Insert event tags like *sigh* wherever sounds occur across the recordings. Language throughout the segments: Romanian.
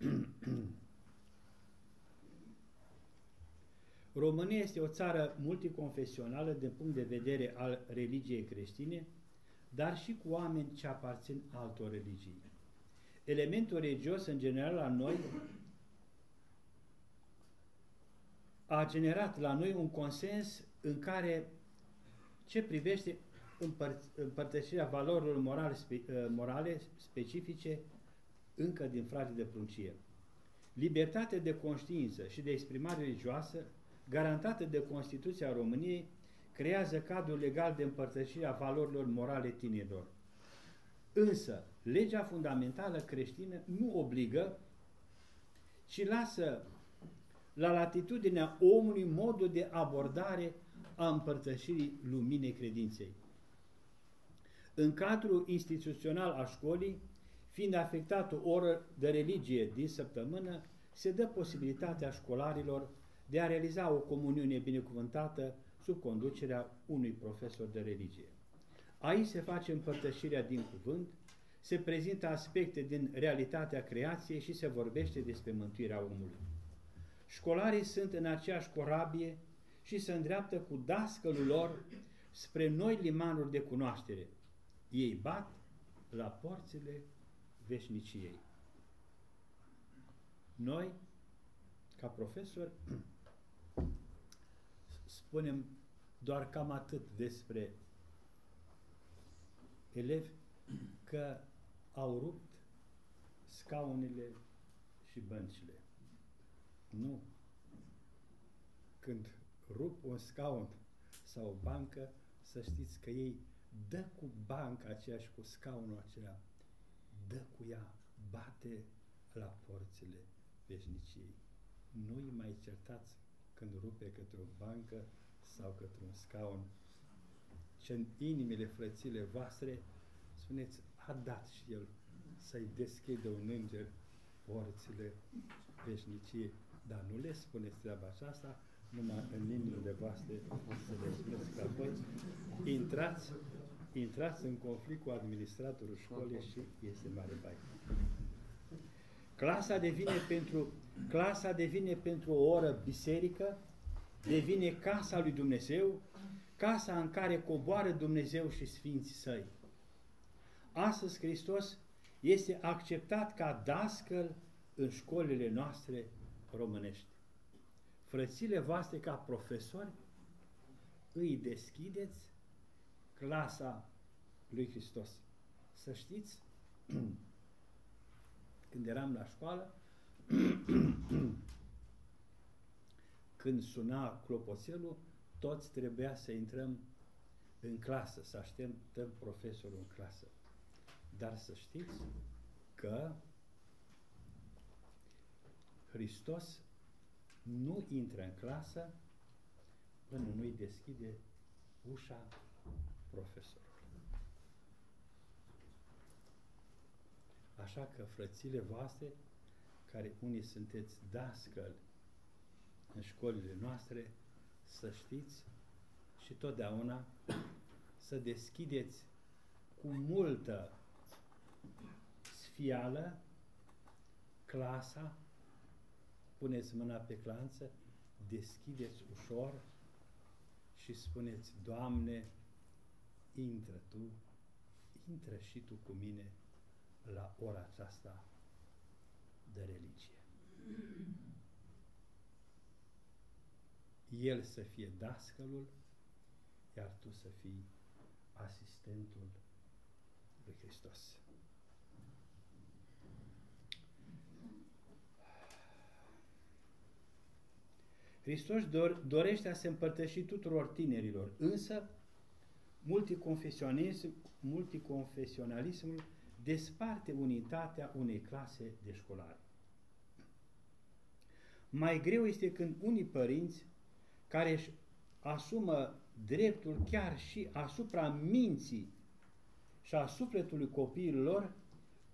*clears throat* România este o țară multiconfesională din punct de vedere al religiei creștine, dar și cu oameni ce aparțin altor religii. Elementul religios, în general, la noi a generat la noi un consens în care ce privește împărtășirea valorilor morale, spe, ă, morale specifice încă din frate de pruncie. Libertate de conștiință și de exprimare religioasă, garantată de Constituția României, creează cadrul legal de împărtășire a valorilor morale tinerilor. Însă, legea fundamentală creștină nu obligă, ci lasă la latitudinea omului modul de abordare a împărtășirii luminei credinței. În cadrul instituțional al școlii, fiind afectat o oră de religie din săptămână, se dă posibilitatea școlarilor de a realiza o comuniune binecuvântată sub conducerea unui profesor de religie. Aici se face împărtășirea din cuvânt, se prezintă aspecte din realitatea creației și se vorbește despre mântuirea omului. Școlarii sunt în aceeași corabie și se îndreaptă cu dascălul lor spre noi limanuri de cunoaștere. Ei bat la porțile veșniciei. Noi, ca profesori, spunem doar cam atât despre elevi că au rupt scaunele și băncile. Nu. Când rup un scaun sau o bancă, să știți că ei dă cu banca aceea și cu scaunul acela, dă cu ea, bate la porțile veșniciei. Nu-i mai certați când rupe către o bancă sau către un scaun. Și în inimile frățile voastre, spuneți, a dat și el să-i deschidă un înger porțile veșniciei. Dar nu le spuneți treaba aceasta, numai în inimile voastre să le spuneți că apoi intrați, intrați în conflict cu administratorul școlii și este mare bai. Clasa devine pentru, clasa devine pentru o oră biserică, devine casa lui Dumnezeu, casa în care coboară Dumnezeu și Sfinții Săi. Astăzi Hristos este acceptat ca dascăl în școlile noastre românești. Frățile voastre ca profesori îi deschideți clasa lui Hristos. Să știți, *clears throat* când eram la școală, *clears throat* când suna clopoțelul, toți trebuia să intrăm în clasă, să așteptăm profesorul în clasă. Dar să știți că Hristos nu intră în clasă până nu-i deschide ușa profesorului. Așa că frățile voastre, care unii sunteți dascăli în școlile noastre, să știți și totdeauna să deschideți cu multă sfială clasa puneți mâna pe clanță, deschideți ușor și spuneți, Doamne, intră Tu, intră și Tu cu mine la ora aceasta de religie. El să fie dascălul, iar tu să fii asistentul lui Hristos. Hristos dor, dorește a se împărtăși tuturor tinerilor, însă multiconfesionalism, multiconfesionalismul desparte unitatea unei clase de școlari. Mai greu este când unii părinți care își asumă dreptul chiar și asupra minții și a sufletului copiilor,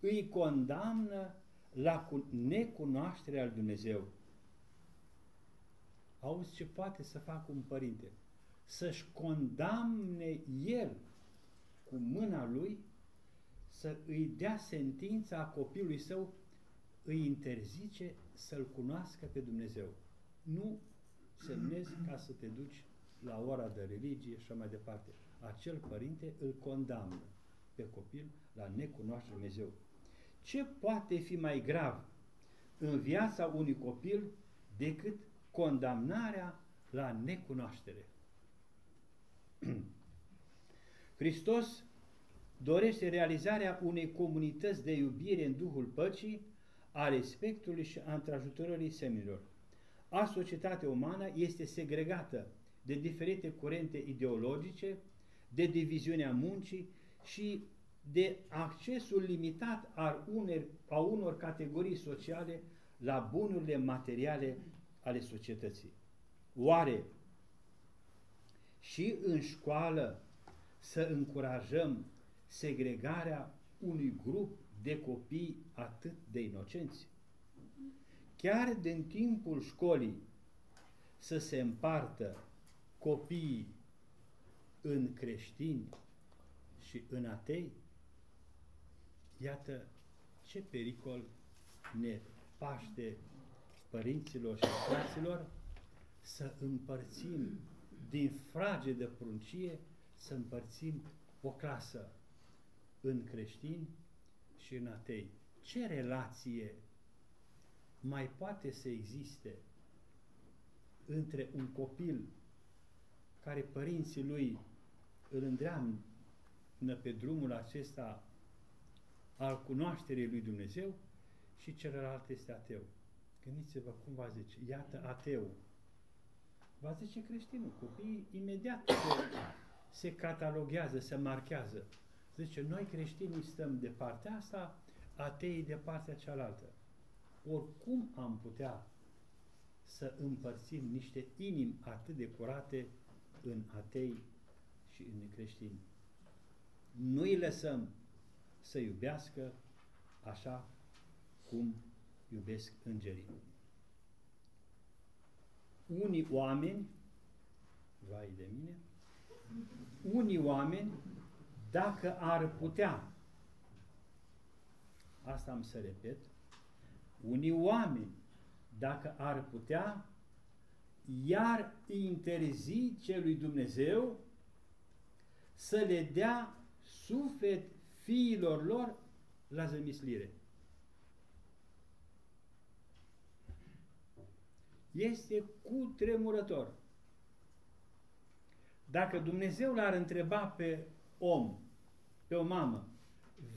îi condamnă la necunoașterea lui Dumnezeu. Auzi ce poate să facă un părinte? Să-și condamne el cu mâna lui să îi dea sentința a copilului său îi interzice să-L cunoască pe Dumnezeu. Nu semnezi ca să te duci la ora de religie și așa mai departe. Acel părinte îl condamnă pe copil la necunoaște Dumnezeu. Ce poate fi mai grav în viața unui copil decât condamnarea la necunoaștere? *clears throat* Hristos dorește realizarea unei comunități de iubire în Duhul Păcii, a respectului și a întrajutorării semnilor. A societatea umană este segregată de diferite curente ideologice, de diviziunea muncii și de accesul limitat al unor, a unor categorii sociale la bunurile materiale ale societății. Oare și în școală să încurajăm segregarea unui grup de copii atât de inocenți? Chiar din timpul școlii să se împartă copiii în creștini și în atei? Iată ce pericol ne paște părinților și fraților să împărțim din frage de pruncie, să împărțim o clasă în creștini și în atei. Ce relație mai poate să existe între un copil care părinții lui îl îndreamnă pe drumul acesta al cunoașterii lui Dumnezeu și celălalt este ateu. Gândiți-vă cum va zice, iată ateu. Va zice creștinul, copiii imediat se, se cataloghează, se marchează. Zice, noi creștinii stăm de partea asta, ateii de partea cealaltă. Oricum am putea să împărțim niște inimi atât de curate în atei și în creștini. Nu îi lăsăm să iubească așa cum iubesc îngerii. Unii oameni, vai de mine, unii oameni, dacă ar putea, asta am să repet, unii oameni, dacă ar putea, iar interzice lui Dumnezeu să le dea suflet fiilor lor la zămislire. Este cu tremurător. Dacă Dumnezeu l-ar întreba pe om, pe o mamă,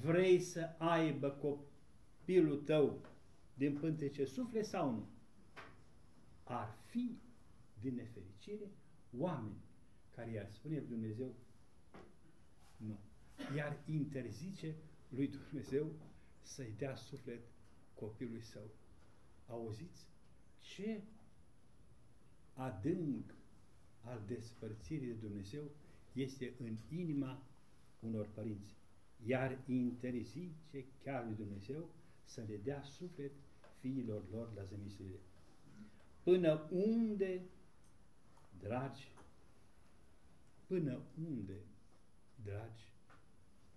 vrei să aibă copilul tău din pântece suflet sau nu? Ar fi, din nefericire, oameni care i-ar spune Dumnezeu nu. Iar interzice lui Dumnezeu să-i dea suflet copilului său. Auziți? Ce adânc al despărțirii de Dumnezeu este în inima unor părinți. Iar interzice chiar lui Dumnezeu să le dea suflet fiilor lor la zămisire. Până unde, dragi, până unde dragi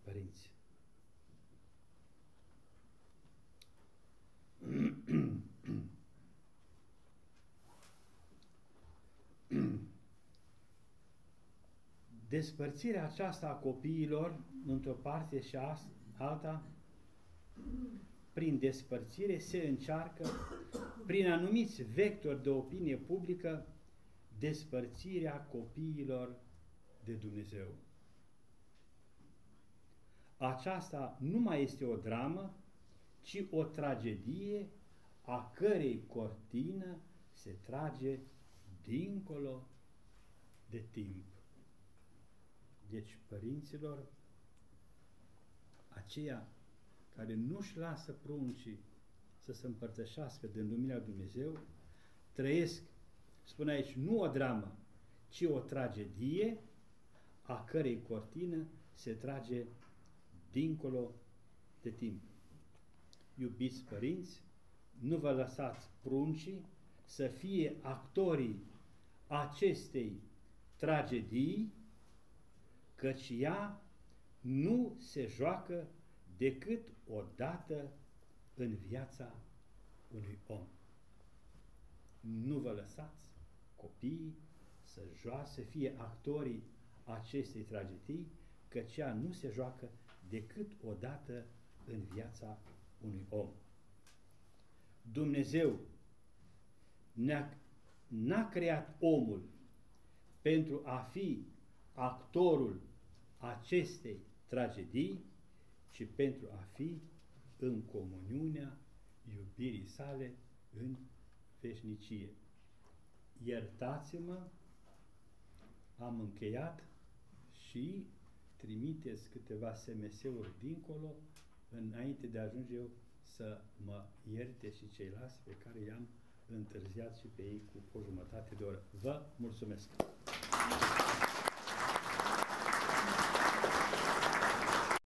părinți. *clears throat* *clears throat* Despărțirea aceasta a copiilor într-o parte și alta, prin despărțire se încearcă, prin anumiți vectori de opinie publică, despărțirea copiilor de Dumnezeu. Aceasta nu mai este o dramă, ci o tragedie a cărei cortină se trage dincolo de timp. Deci, părinților, aceia care nu-și lasă pruncii să se împărtășească din lumina Dumnezeu, trăiesc, spune aici, nu o dramă, ci o tragedie a cărei cortină se trage dincolo de timp. Iubiți părinți, nu vă lăsați pruncii să fie actorii acestei tragedii, căci ea nu se joacă decât o dată în viața unui om. Nu vă lăsați copiii să joace, să fie actorii acestei tragedii, căci ea nu se joacă decât odată în viața unui om. Dumnezeu n-a creat omul pentru a fi actorul acestei tragedii, ci pentru a fi în comuniunea iubirii sale în veșnicie. Iertați-mă, am încheiat și trimiteți câteva SMS-uri dincolo înainte de a ajunge eu să mă ierte și ceilalți pe care i-am întârziat și pe ei cu o jumătate de oră. Vă mulțumesc!